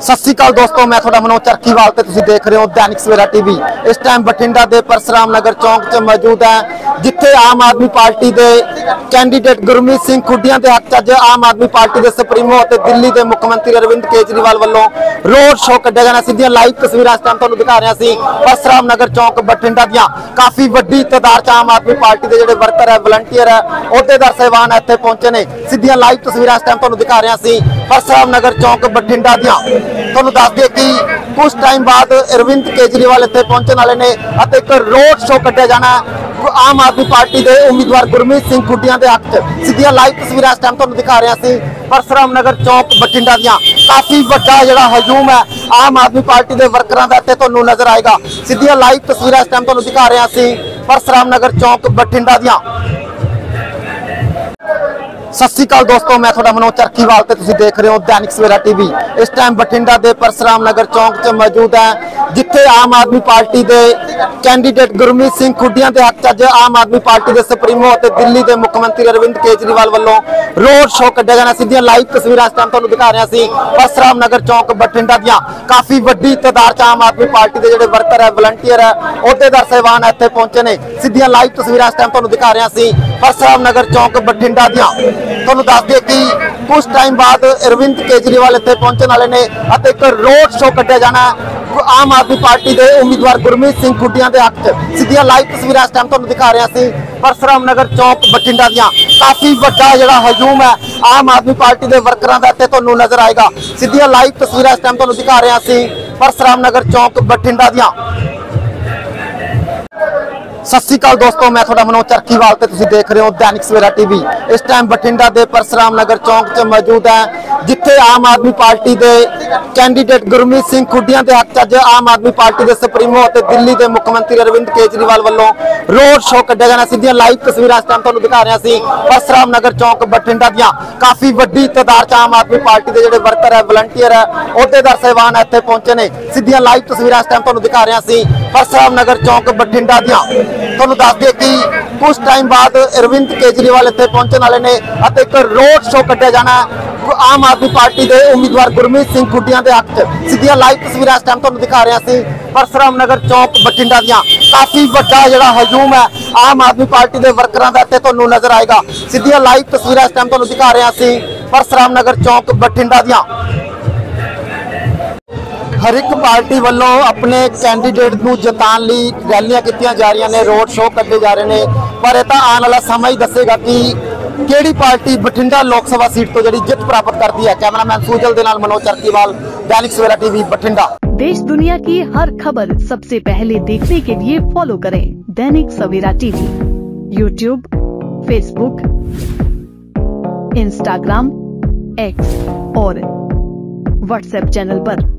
ਸਤਿ ਸ਼੍ਰੀ ਅਕਾਲ ਦੋਸਤੋ, ਮੈਂ ਤੁਹਾਡਾ ਮਨੋਜ ਚਰਖੀਵਾਲ ਤੇ ਤੁਸੀਂ ਦੇਖ ਰਹੇ ਹੋ ਦੈਨਿਕ ਸਵੇਰਾ ਟੀਵੀ। ਇਸ ਟਾਈਮ ਬਠਿੰਡਾ ਦੇ ਪਰਸਰਾਮ ਨਗਰ ਚੌਂਕ 'ਚ ਮੌਜੂਦ ਹੈ। ਜਿੱਥੇ ਆਮ ਆਦਮੀ ਪਾਰਟੀ ਦੇ ਕੈਂਡੀਡੇਟ ਗੁਰਮੀਤ ਸਿੰਘ ਖੁੱਡੀਆਂ ਦੇ ਹੱਕ 'ਚ ਅੱਜ ਆਮ ਆਦਮੀ ਪਾਰਟੀ ਦੇ ਸੁਪਰੀਮੋ ਅਤੇ ਦਿੱਲੀ ਦੇ ਮੁੱਖ ਮੰਤਰੀ ਅਰਵਿੰਦ ਕੇਜਰੀਵਾਲ ਵੱਲੋਂ ਰੋਡ ਸ਼ੋਅ ਕੱਢਿਆ ਜਾਣਾ। ਸਿੱਧੀਆਂ ਲਾਈਵ ਤਸਵੀਰਾਂ ਇਸ ਟਾਈਮ ਤੁਹਾਨੂੰ ਦਿਖਾ ਰਿਹਾ ਸੀ। ਪਰਸਰਾਮ ਨਗਰ ਚੌਂਕ ਬਠਿੰਡਾ ਦੀਆਂ ਕਾਫੀ ਵੱਡੀ ਤਾਦਾਦ 'ਚ ਆਮ ਆਦਮੀ ਪਾਰਟੀ ਦੇ ਜਿਹੜੇ ਵਰਕਰ ਹੈ ਵਲੰਟੀਅਰ ਹੈ, ਅਹੁਦੇਦਾਰ ਸਹਿਬਾਨ ਇੱਥੇ ਪਹੁੰਚੇ ਨੇ। ਸਿੱਧੀਆਂ ਲਾਈਵ ਤਸਵੀਰਾਂ ਇਸ ਟਾਈਮ ਤੁਹਾਨੂੰ ਦਿਖਾ ਰਿਹਾ ਸੀ। ਪਰਸਰਾਮ ਨਗਰ ਚੌਂਕ ਬਠਿੰਡਾ ਦੀਆਂ। ਤੁਹਾਨੂੰ ਦੱਸ ਦਈਏ ਕਿ ਕੁਝ ਟਾਈਮ ਬਾਅਦ ਅਰਵਿੰਦ ਕੇਜਰੀਵਾਲ ਇੱਥੇ ਪਹੁੰਚਣ ਵਾਲੇ ਨੇ ਅਤੇ ਇੱਕ ਰੋਡ ਸ਼ੋਅ ਕੱਢਿਆ ਜਾਣਾ। ਆਮ ਆਦਮੀ ਪਾਰਟੀ ਦੇ ਉਮੀਦਵਾਰ ਗੁਰਮੀਤ ਸਿੰਘ ਗੁੱਡੀਆਂ ਦੇ ਹੱਕ 'ਚ ਸਿੱਧੀਆਂ ਲਾਈਵ ਤਸਵੀਰਾਂ ਇਸ ਟਾਈਮ ਤੁਹਾਨੂੰ ਦਿਖਾ ਰਿਹਾ ਸੀ। ਪਰਸਰਾਮ ਨਗਰ ਚੌਂਕ ਬਠਿੰਡਾ ਦੀਆਂ। ਕਾਫੀ ਵੱਡਾ ਜਿਹੜਾ ਹਜੂਮ ਹੈ, ਆਮ ਆਦਮੀ ਪਾਰਟੀ ਦੇ ਵਰਕਰਾਂ ਦਾ ਇੱਥੇ ਤੁਹਾਨੂੰ ਨਜ਼ਰ ਆਏਗਾ। ਸਿੱਧੀਆਂ ਲਾਈਵ ਤਸਵੀਰਾਂ ਇਸ ਟਾਈਮ ਤੁਹਾਨੂੰ ਦਿਖਾ ਰਿਹਾ ਸੀ। ਪਰਸਰਾਮ ਨਗਰ ਚੌਂਕ ਬਠਿੰਡਾ ਦੀਆਂ। ਸਤਿ ਸ਼੍ਰੀ ਅਕਾਲ ਦੋਸਤੋ, ਮੈਂ ਤੁਹਾਡਾ ਮਨੋਜ ਚਰਖੀਵਾਲ ਤੇ ਤੁਸੀਂ ਦੇਖ ਰਹੇ ਹੋ ਦੈਨਿਕ ਸਵੇਰਾ ਟੀਵੀ। ਇਸ ਟਾਈਮ ਬਠਿੰਡਾ ਦੇ ਪਰਸਰਾਮ ਨਗਰ ਚੌਂਕ 'ਚ ਮੌਜੂਦ ਹੈ, ਜਿੱਥੇ ਆਮ ਆਦਮੀ ਪਾਰਟੀ ਦੇ ਕੈਂਡੀਡੇਟ ਗੁਰਮੀਤ ਸਿੰਘ ਖੁੱਡੀਆਂ ਦੇ ਹੱਕ 'ਚ ਅੱਜ ਆਮ ਆਦਮੀ ਪਾਰਟੀ ਦੇ ਸੁਪਰੀਮੋ ਅਤੇ ਦਿੱਲੀ ਦੇ ਮੁੱਖ ਮੰਤਰੀ ਅਰਵਿੰਦ ਕੇਜਰੀਵਾਲ ਵੱਲੋਂ ਰੋਡ ਸ਼ੋਅ ਕੱਢਿਆ ਜਾਣਾ। ਸਿੱਧੀਆਂ ਲਾਈਵ ਤਸਵੀਰਾਂ ਇਸ ਟਾਈਮ ਤੁਹਾਨੂੰ ਦਿਖਾ ਰਿਹਾ ਸੀ ਪਰਸਰਾਮ ਨਗਰ ਚੌਂਕ ਬਠਿੰਡਾ ਦੀਆਂ। ਕਾਫੀ ਵੱਡੀ ਤਾਦਾਦ 'ਚ ਆਮ ਆਦਮੀ ਪਾਰਟੀ ਦੇ ਜਿਹੜੇ ਵਰਕਰ ਹੈ ਵਲੰਟੀਅਰ ਹੈ, ਅਹੁਦੇਦਾਰ, ਸਹਿਬਾਨ ਇੱਥੇ ਪਹੁੰਚੇ ਨੇ। ਸਿੱਧੀਆਂ ਲਾਈਵ ਤਸਵੀਰਾਂ ਇਸ ਟਾਈਮ ਤੁਹਾਨੂੰ ਦਿਖਾ ਰਿਹਾ ਸੀ। ਪਰਸਰਾਮ ਨਗਰ ਚੌਂਕ ਬਠਿੰਡਾ ਦੀਆਂ। ਤੁਹਾਨੂੰ ਦੱਸ ਦਿਓ ਕਿ ਕੁਝ ਟਾਈਮ ਬਾਅਦ ਅਰਵਿੰਦ ਕੇਜਰੀਵਾਲ ਇੱਥੇ ਪਹੁੰਚਣ ਵਾਲੇ ਨੇ ਅਤੇ ਇੱਕ ਰੋਡ ਸ਼ੋਅ ਕੱਢਿਆ ਜਾਣਾ ਆਮ ਆਦਮੀ ਪਾਰਟੀ ਦੇ ਉਮੀਦਵਾਰ ਗੁਰਮੀਤ ਸਿੰਘ ਗੁੱਡੀਆਂ ਦੇ ਹੱਕ 'ਚ। ਸਿੱਧੀਆਂ ਲਾਈਵ ਤਸਵੀਰਾਂ ਇਸ ਟਾਈਮ ਤੁਹਾਨੂੰ ਦਿਖਾ ਰਿਹਾ ਸੀ। ਪਰਸਰਾਮ ਨਗਰ ਚੌਂਕ ਬਠਿੰਡਾ ਦੀਆਂ। ਕਾਫੀ ਵੱਡਾ ਜਿਹੜਾ ਹਜੂਮ ਹੈ, ਆਮ ਆਦਮੀ ਪਾਰਟੀ ਦੇ ਵਰਕਰਾਂ ਦਾ ਇੱਥੇ ਤੁਹਾਨੂੰ ਨਜ਼ਰ ਆਏਗਾ। ਸਿੱਧੀਆਂ ਲਾਈਵ ਤਸਵੀਰਾਂ ਇਸ ਟਾਈਮ ਤੁਹਾਨੂੰ ਦਿਖਾ ਰਿਹਾ ਸੀ। ਪਰਸਰਾਮ ਨਗਰ ਚੌਂਕ ਬਠਿੰਡਾ ਦੀਆਂ। ਸਤਿ ਸ਼੍ਰੀ ਅਕਾਲ ਦੋਸਤੋ, ਮੈਂ ਤੁਹਾਡਾ ਮਨੋਜ ਚਰਖੀਵਾਲ ਤੇ ਤੁਸੀਂ ਦੇਖ ਰਹੇ ਹੋ ਦੈਨਿਕ ਸਵੇਰਾ ਟੀਵੀ। ਇਸ ਟਾਈਮ ਬਠਿੰਡਾ ਦੇ ਪਰਸਰਾਮ ਨਗਰ ਚੌਂਕ 'ਚ ਮੌਜੂਦ ਹੈ। ਜਿੱਥੇ ਆਮ ਆਦਮੀ ਪਾਰਟੀ ਦੇ ਕੈਂਡੀਡੇਟ ਗੁਰਮੀਤ ਸਿੰਘ ਖੁੱਡੀਆਂ ਦੇ ਹੱਕ 'ਚ ਅੱਜ ਆਮ ਆਦਮੀ ਪਾਰਟੀ ਦੇ ਸੁਪਰੀਮੋ ਅਤੇ ਦਿੱਲੀ ਦੇ ਮੁੱਖ ਮੰਤਰੀ ਅਰਵਿੰਦ ਕੇਜਰੀਵਾਲ ਵੱਲੋਂ ਰੋਡ ਸ਼ੋਅ ਕੱਢਿਆ ਜਾਣਾ ਸਿੱਧੀਆਂ ਲਾਈਵ ਤਸਵੀਰਾਂ ਇਸ ਟਾਈਮ ਤੁਹਾਨੂੰ ਦਿਖਾ ਰਿਹਾ ਸੀ। ਪਰਸਰਾਮ ਨਗਰ ਚੌਂਕ, ਬਠਿੰਡਾ ਦੀਆਂ ਕਾਫੀ ਵੱਡੀ ਤਾਦਾਦ 'ਚ ਆਮ ਆਦਮੀ ਪਾਰਟੀ ਦੇ ਜਿਹੜੇ ਵਰਕਰ ਹੈ ਵਲੰਟੀਅਰ ਹੈ, ਅਹੁਦੇਦਾਰ ਸਹਿਬਾਨ ਇੱਥੇ ਪਹੁੰਚੇ ਨੇ। ਸਿੱਧੀਆਂ ਲਾਈਵ ਤਸਵੀਰਾਂ ਇਸ ਟਾਈਮ ਤੁਹਾਨੂੰ ਦਿਖਾ ਰਿਹਾ ਸੀ। ਪਰਸਰਾਮ ਨਗਰ ਚੌਂਕ, ਬਠਿੰਡਾ ਦੀਆਂ। ਤੁਹਾਨੂੰ ਦੱਸ ਦਈਏ ਕਿ ਕੁਝ ਟਾਈਮ ਬਾਅਦ ਅਰਵਿੰਦ ਕੇਜਰੀਵਾਲ ਇੱਥੇ ਪਹੁੰਚਣ ਵਾਲੇ ਨੇ ਅਤੇ ਇੱਕ ਰੋਡ ਸ਼ੋਅ ਕੱਢਿਆ ਜਾਣਾ ਆਮ ਆਦਮੀ ਪਾਰਟੀ ਦੇ ਉਮੀਦਵਾਰ ਗੁਰਮੀਤ ਸਿੰਘ ਖੁੱਡੀਆਂ ਦੇ ਹੱਕ 'ਚ ਸਿੱਧੀਆਂ ਲਾਈਵ ਤਸਵੀਰਾਂ ਇਸ ਟਾਈਮ ਤੁਹਾਨੂੰ ਦਿਖਾ ਰਿਹਾ ਸੀ। ਪਰਸਰਾਮ ਨਗਰ ਚੌਂਕ ਬਠਿੰਡਾ ਦੀਆਂ। ਕਾਫੀ ਵੱਡਾ ਜਿਹੜਾ ਹਜੂਮ ਹੈ ਆਮ ਆਦਮੀ ਪਾਰਟੀ ਦੇ ਵਰਕਰਾਂ ਦਾ ਇੱਥੇ ਤੁਹਾਨੂੰ ਨਜ਼ਰ ਆਏਗਾ। ਸਿੱਧੀਆਂ ਲਾਈਵ ਤਸਵੀਰਾਂ ਇਸ ਟਾਈਮ ਤੁਹਾਨੂੰ ਦਿਖਾ ਰਿਹਾ ਸੀ ਪਰਸਰਾਮ ਨਗਰ ਚੌਂਕ ਬਠਿੰਡਾ ਦੀਆਂ। ਹਰ ਇੱਕ ਪਾਰਟੀ ਵੱਲੋਂ ਆਪਣੇ ਕੈਂਡੀਡੇਟ ਨੂੰ ਜਿਤਾਉਣ ਲਈ ਰੈਲੀਆਂ ਕੀਤੀਆਂ ਜਾ ਰਹੀਆਂ ਨੇ ਰੋਡ ਸ਼ੋਅ ਕੱਢੇ ਜਾ ਰਹੇ ਨੇ। ਪਰ ਇਹ ਤਾਂ ਆਉਣ ਵਾਲਾ ਸਮਾਂ ਹੀ ਦੱਸੇਗਾ ਕਿ ਕਿਹੜੀ ਪਾਰਟੀ ਬਠਿੰਡਾ ਲੋਕ ਸਭਾ ਸੀਟ ਤੋਂ ਜਿਹੜੀ ਜਿੱਤ ਪ੍ਰਾਪਤ ਕਰਦੀ ਹੈ ਕੈਮਰਾਮੈਨ ਸੂਜਲ ਦੇ ਨਾਲ ਮਨੋਜ ਚਰਕੀਵਾਲ ਦੈਨਿਕ ਸਵੇਰਾ ਟੀਵੀ ਬਠਿੰਡਾ देश दुनिया की हर खबर सबसे पहले देखने के लिए फॉलो करें Dainik Savera TV YouTube Facebook Instagram X और व्हाट्सएप चैनल पर।